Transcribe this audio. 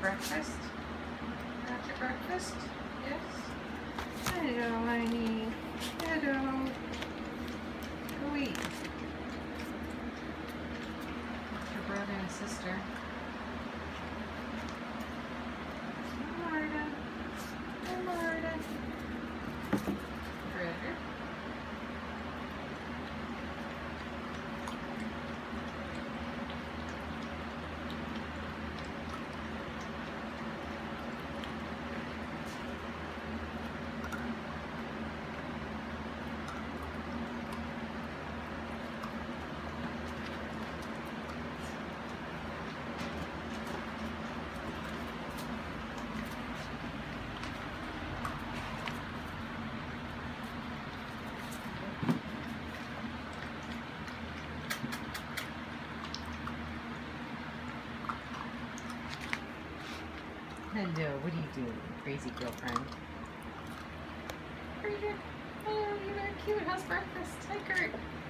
breakfast? Your breakfast? Yes? Hello, honey. Hello. Go eat. Your brother and sister. Marta. Hi, Marta. Brother. Hello, what are you doing, crazy girlfriend? Are you? Oh, you very cute. How's breakfast?